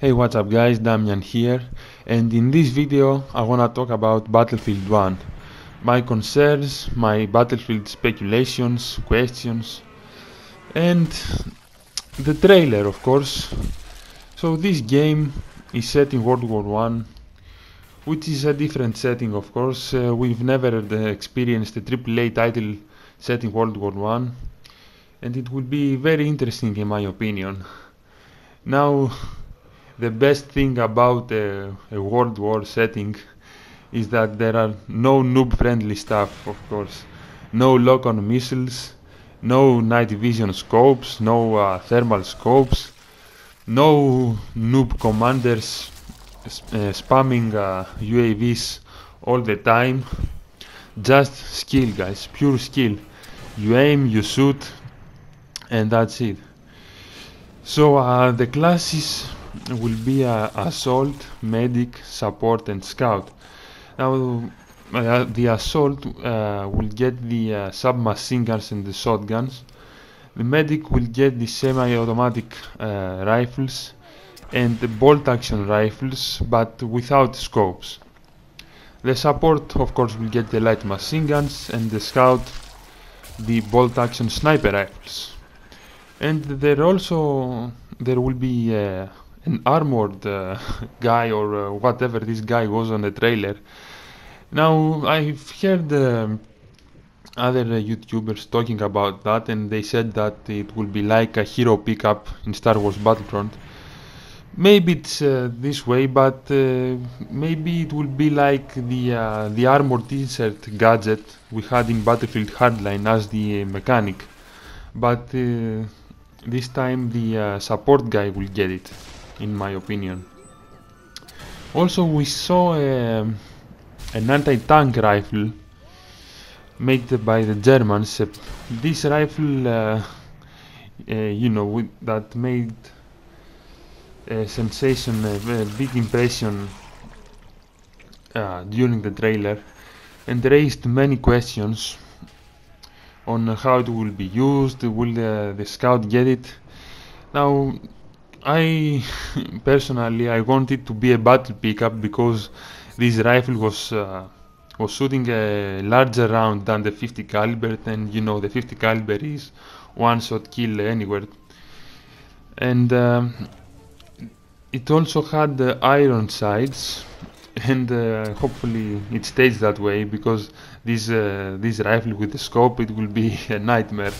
Hey what's up guys, Damian here and in this video I wanna talk about Battlefield 1 my concerns, my Battlefield speculations, questions and the trailer of course. So this game is set in World War 1 which is a different setting of course. Uh, we've never uh, experienced a AAA title set in World War 1 and it will be very interesting in my opinion. Now the best thing about a, a World War setting is that there are no noob friendly stuff, of course. No lock on missiles, no night vision scopes, no uh, thermal scopes, no noob commanders uh, spamming uh, UAVs all the time. Just skill, guys, pure skill. You aim, you shoot, and that's it. So uh, the classes will be uh, assault, medic, support and scout. Now uh, the assault uh, will get the uh, submachine guns and the shotguns. The medic will get the semi-automatic uh, rifles and the bolt action rifles but without scopes. The support of course will get the light machine guns and the scout the bolt action sniper rifles. And there also there will be uh, an armored uh, guy or uh, whatever this guy was on the trailer. Now I've heard um, other uh, YouTubers talking about that, and they said that it will be like a hero pickup in Star Wars Battlefront. Maybe it's uh, this way, but uh, maybe it will be like the uh, the armored insert gadget we had in Battlefield Hardline as the mechanic, but this time the support guy will get it in my opinion. Also, we saw uh, an anti-tank rifle made by the Germans. This rifle, uh, uh you know, that made a sensation, a, big impression uh, during the trailer and raised many questions on how it will be used, will the, the scout get it. Now, I personally I wanted to be a battle pickup because this rifle was uh, was shooting a larger round than the 50 caliber and you know the 50 caliber is one shot kill anywhere. And um, it also had the iron sights and uh, hopefully it stays that way because this uh, this rifle with the scope it will be a nightmare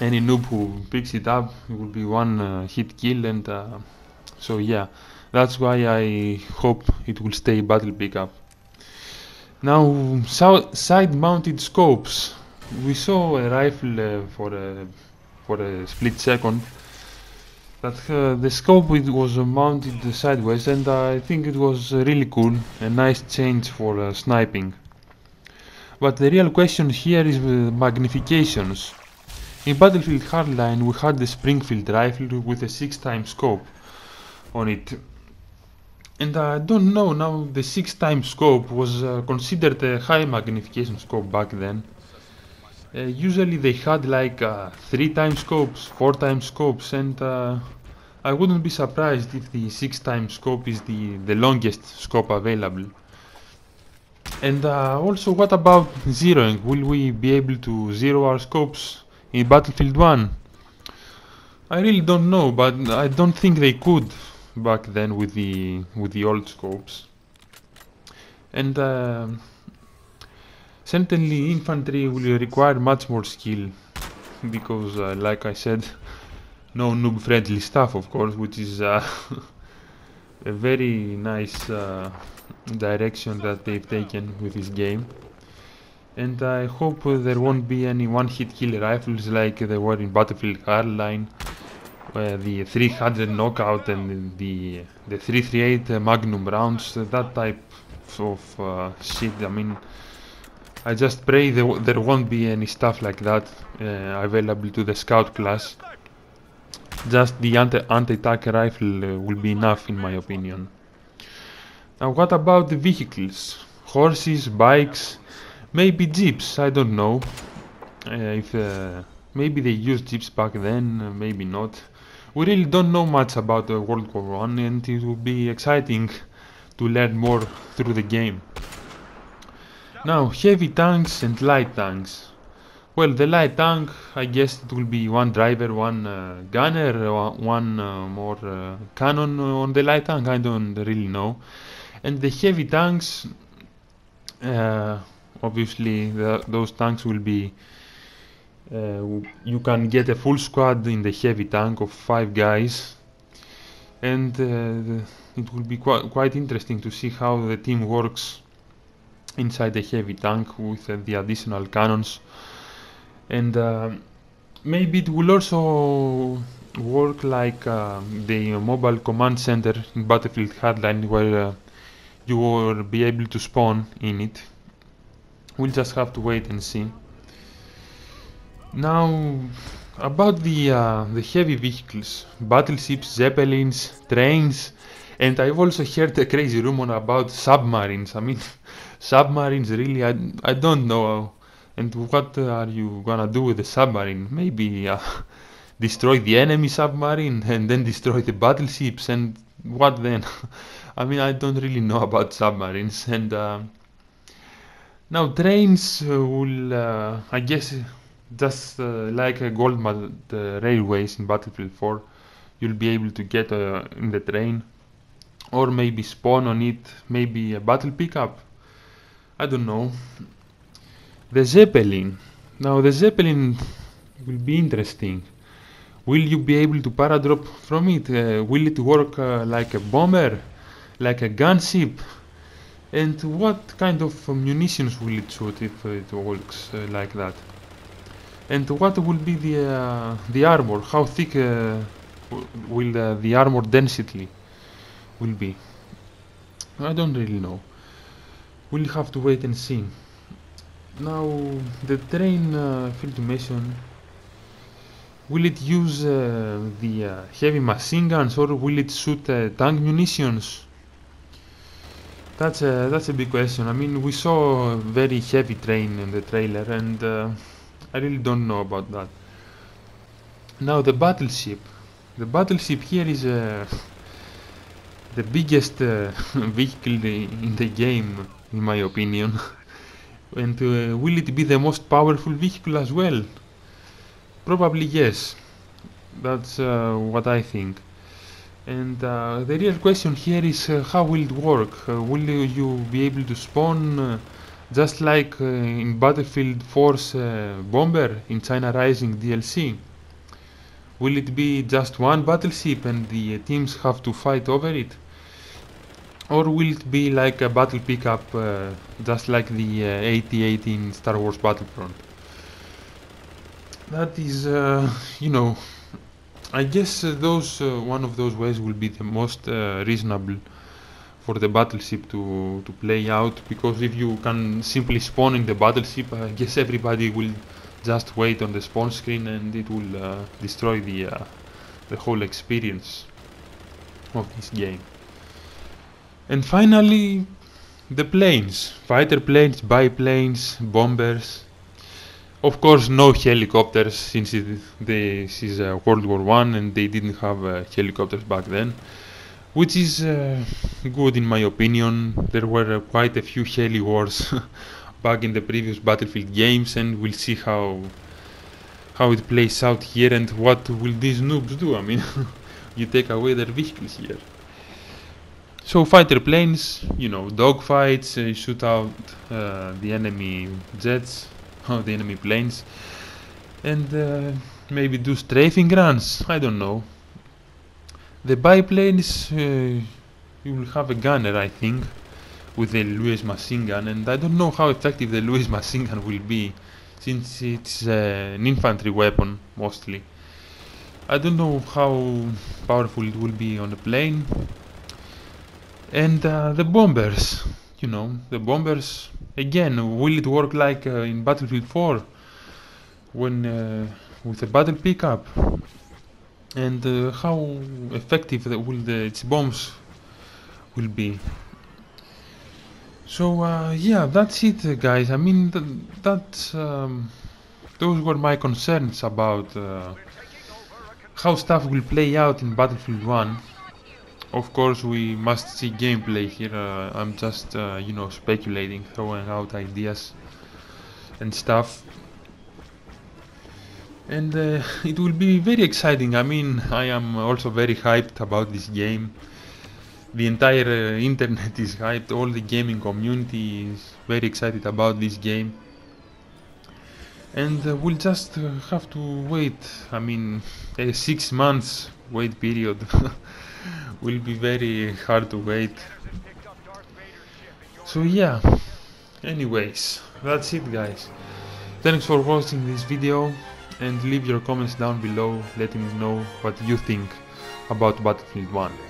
any noob who picks it up it will be one uh, hit kill and uh, so yeah. That's why I hope it will stay battle pickup. Now so side mounted scopes. We saw a rifle uh, for a for a split second. That uh, the scope it was mounted sideways and I think it was really cool. A nice change for uh, sniping. But the real question here is magnifications in Battlefield Hardline we had the Springfield rifle with a 6 times scope on it. And I don't know, now the 6 times scope was uh, considered a high magnification scope back then. Uh, usually they had like uh, 3 times scopes, 4 times scopes and uh, I wouldn't be surprised if the 6 times scope is the, the longest scope available. And uh, also what about zeroing? Will we be able to zero our scopes in Battlefield 1. I really don't know, but I don't think they could back then with the with the old scopes. And uh, certainly infantry will require much more skill because, uh, like I said, no noob-friendly stuff, of course, which is uh, a very nice uh, direction that they've taken with this game and I hope there won't be any one-hit kill rifles like there were in Battlefield Hardline uh, the 300 knockout and the the 338 Magnum rounds that type of uh, shit. I mean I just pray there, there won't be any stuff like that uh, available to the scout class. Just the anti-tank rifle uh, will be enough in my opinion. Now what about the vehicles? Horses bikes Maybe jeeps, I don't know. Uh, if uh, Maybe they used jeeps back then, uh, maybe not. we really don't know much about the World War One, and it will be exciting to learn more through the game. Now, heavy tanks and light tanks. Well, the light tank, I guess it will be one driver, one uh, gunner, one uh, more uh, cannon on the light tank, I don't really know. And the heavy tanks, uh, obviously the, those tanks will be uh, you can get a full squad in the heavy tank of five guys. And uh, it will be quite, quite interesting to see how the team works inside the heavy tank with uh, the additional cannons. And uh, maybe it will also work like uh, the mobile command center in Battlefield Hardline where uh, you will be able to spawn in it we'll just have to wait and see now, about the uh, the heavy vehicles, battleships, zeppelins, trains, and I've also heard a crazy rumor about submarines. I mean, submarines really, I, I don't know. And what are you gonna do with the submarine? Maybe uh, destroy the enemy submarine and then destroy the battleships and what then? I mean, I don't really know about submarines. And uh, now trains will, uh, I guess just uh, like a gold the railways in Battlefield 4 you'll be able to get uh, in the train or maybe spawn on it maybe a battle pickup. I don't know. The Zeppelin. Now the Zeppelin will be interesting. Will you be able to paradrop from it? Uh, will it work uh, like a bomber? Like a gunship and what kind of munitions will it shoot if it works uh, like that and what will be the uh, the armor? How thick uh, will uh, the armor density will be? I don't really know. We'll have to wait and see. Now the train uh, field mission. Will it use uh, the uh, heavy machine guns or will it shoot tank munitions? That's a that's a big question. I mean, we saw a very heavy train in the trailer, and I really don't know about that. Now the battleship. The battleship here is uh, the biggest uh, vehicle in the game, in my opinion. and uh, will it be the most powerful vehicle as well? Probably yes. That's uh, what I think. And uh, the real question here is uh, how will it work? will you be able to spawn just like uh, in Battlefield 4 uh, Bomber in China Rising DLC. Will it be just one battleship and the teams have to fight over it? Or will it be like a battle pickup uh, just like the uh, AT-AT in Star Wars Battlefront? That is, uh, you know, I guess uh, those one of those ways will be the most reasonable for the battleship to, to play out because if you can simply spawn in the battleship I guess everybody will just wait on the spawn screen and it will uh, destroy the uh, the whole experience of this game. And finally the planes, fighter planes, biplanes, bombers. Of course no helicopters since it, this is uh, World War One and they didn't have uh, helicopters back then which is uh, good in my opinion. There were uh, quite a few heli wars back in the previous Battlefield games, and we'll see how how it plays out here and what will these noobs do. I mean, you take away their vehicles here. So fighter planes, you know, dogfights, uh, shoot out uh, the enemy jets, the enemy planes, and uh, maybe do strafing runs. I don't know. The biplanes, uh, you will have a gunner, I think, with the Lewis machine gun, and I don't know how effective the Lewis machine gun will be, since it's uh, an infantry weapon, mostly. I don't know how powerful it will be on a plane. And uh, the bombers, you know, the bombers, again, will it work like uh, in Battlefield 4, when uh, with a battle pickup? and uh, how effective will the, its bombs will be. So uh, yeah, that's it, guys. I mean, th that um, those were my concerns about uh, how stuff will play out in Battlefield 1. Of course, we must see gameplay here. Uh, I'm just, uh, you know, speculating, throwing out ideas and stuff. And uh, it will be very exciting. I mean, I am also very hyped about this game. The entire uh, internet is hyped, all the gaming community is very excited about this game and uh, we'll just uh, have to wait I mean six months wait period will be very hard to wait. So yeah. Anyways that's it guys. Thanks for watching this video and leave your comments down below letting me know what you think about Battlefield 1